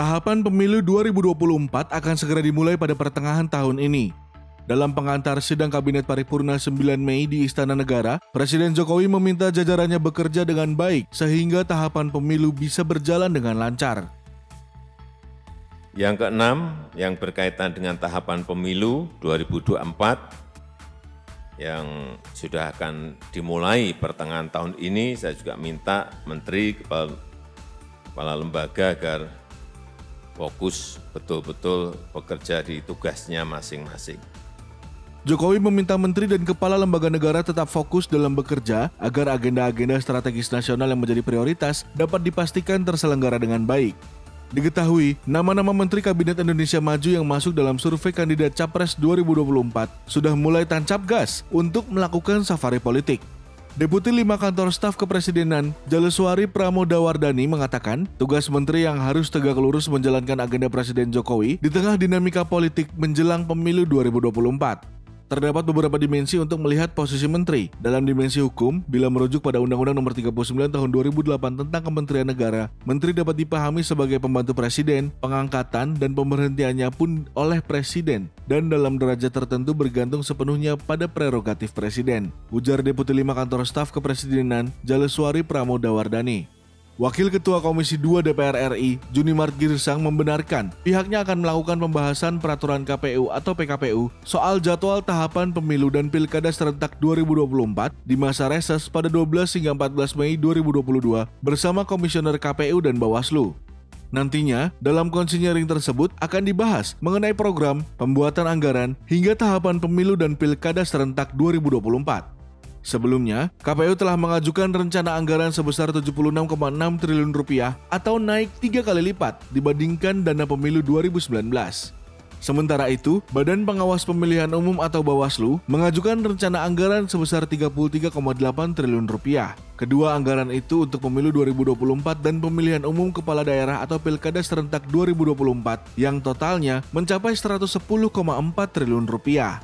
Tahapan pemilu 2024 akan segera dimulai pada pertengahan tahun ini. Dalam pengantar sidang Kabinet Paripurna 9 Mei di Istana Negara, Presiden Jokowi meminta jajarannya bekerja dengan baik sehingga tahapan pemilu bisa berjalan dengan lancar. Yang keenam, yang berkaitan dengan tahapan pemilu 2024 yang sudah akan dimulai pertengahan tahun ini, saya juga minta Menteri, Kepala, Kepala Lembaga agar fokus betul-betul bekerja di tugasnya masing-masing. Jokowi meminta menteri dan kepala lembaga negara tetap fokus dalam bekerja agar agenda-agenda strategis nasional yang menjadi prioritas dapat dipastikan terselenggara dengan baik. Diketahui, nama-nama Menteri Kabinet Indonesia Maju yang masuk dalam survei kandidat Capres 2024 sudah mulai tancap gas untuk melakukan safari politik. Deputi 5 Kantor Staf Kepresidenan, Jaleswari Pramodawardani mengatakan, tugas menteri yang harus tegak lurus menjalankan agenda Presiden Jokowi di tengah dinamika politik menjelang pemilu 2024. Terdapat beberapa dimensi untuk melihat posisi menteri. Dalam dimensi hukum, bila merujuk pada Undang-Undang Nomor 39 Tahun 2008 tentang Kementerian Negara, menteri dapat dipahami sebagai pembantu presiden, pengangkatan dan pemberhentiannya pun oleh presiden dan dalam derajat tertentu bergantung sepenuhnya pada prerogatif presiden. Ujar Deputi 5 Kantor Staf Kepresidenan, Jaleswari Pramodawardani. Wakil Ketua Komisi 2 DPR RI, Junimart Girsang membenarkan pihaknya akan melakukan pembahasan peraturan KPU atau PKPU soal jadwal tahapan pemilu dan pilkada serentak 2024 di masa reses pada 12 hingga 14 Mei 2022 bersama Komisioner KPU dan Bawaslu. Nantinya, dalam konsinyering tersebut akan dibahas mengenai program, pembuatan anggaran, hingga tahapan pemilu dan pilkada serentak 2024. Sebelumnya, KPU telah mengajukan rencana anggaran sebesar 76,6 triliun rupiah atau naik tiga kali lipat dibandingkan dana pemilu 2019. Sementara itu, Badan Pengawas Pemilihan Umum atau Bawaslu mengajukan rencana anggaran sebesar 33,8 triliun rupiah. Kedua anggaran itu untuk pemilu 2024 dan pemilihan umum kepala daerah atau pilkada serentak 2024 yang totalnya mencapai 110,4 triliun rupiah.